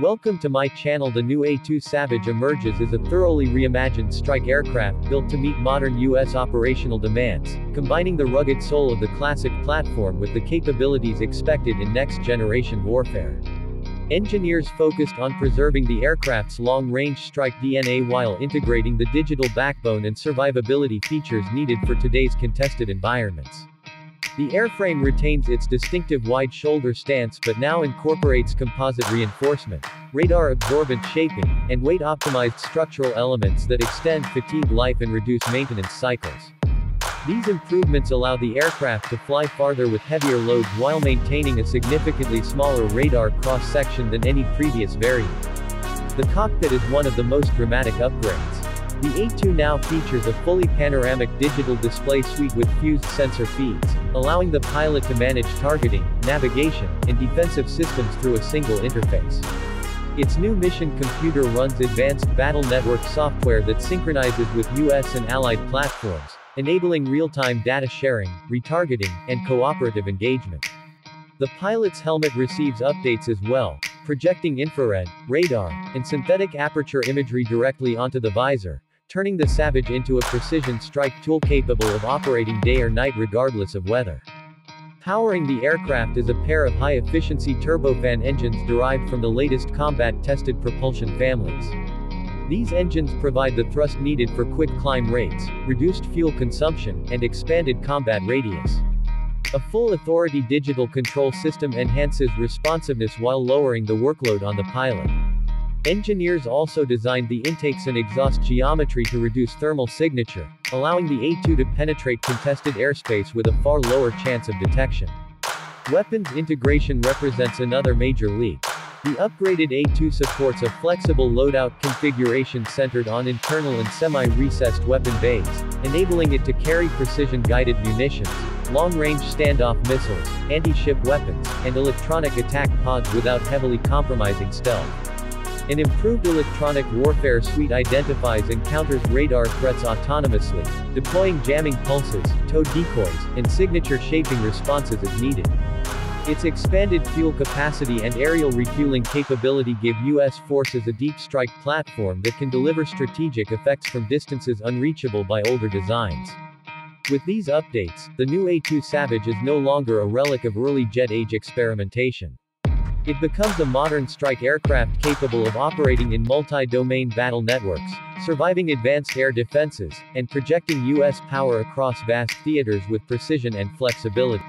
Welcome to my channel The new A-2 Savage emerges as a thoroughly reimagined strike aircraft built to meet modern U.S. operational demands, combining the rugged soul of the classic platform with the capabilities expected in next-generation warfare. Engineers focused on preserving the aircraft's long-range strike DNA while integrating the digital backbone and survivability features needed for today's contested environments. The airframe retains its distinctive wide shoulder stance but now incorporates composite reinforcement, radar-absorbent shaping, and weight-optimized structural elements that extend fatigue life and reduce maintenance cycles. These improvements allow the aircraft to fly farther with heavier loads while maintaining a significantly smaller radar cross-section than any previous variant. The cockpit is one of the most dramatic upgrades. The A2 now features a fully panoramic digital display suite with fused sensor feeds, allowing the pilot to manage targeting, navigation, and defensive systems through a single interface. Its new mission computer runs advanced battle network software that synchronizes with US and allied platforms, enabling real-time data sharing, retargeting, and cooperative engagement. The pilot's helmet receives updates as well, projecting infrared, radar, and synthetic aperture imagery directly onto the visor, turning the Savage into a precision strike tool capable of operating day or night regardless of weather. Powering the aircraft is a pair of high-efficiency turbofan engines derived from the latest combat-tested propulsion families. These engines provide the thrust needed for quick climb rates, reduced fuel consumption, and expanded combat radius. A full authority digital control system enhances responsiveness while lowering the workload on the pilot. Engineers also designed the intakes and exhaust geometry to reduce thermal signature, allowing the A2 to penetrate contested airspace with a far lower chance of detection. Weapons integration represents another major leap. The upgraded A2 supports a flexible loadout configuration centered on internal and semi-recessed weapon bays, enabling it to carry precision-guided munitions, long-range standoff missiles, anti-ship weapons, and electronic attack pods without heavily compromising stealth. An improved electronic warfare suite identifies and counters radar threats autonomously, deploying jamming pulses, tow decoys, and signature shaping responses as needed. Its expanded fuel capacity and aerial refueling capability give U.S. forces a deep strike platform that can deliver strategic effects from distances unreachable by older designs. With these updates, the new A2 Savage is no longer a relic of early jet age experimentation. It becomes a modern strike aircraft capable of operating in multi-domain battle networks, surviving advanced air defenses, and projecting U.S. power across vast theaters with precision and flexibility.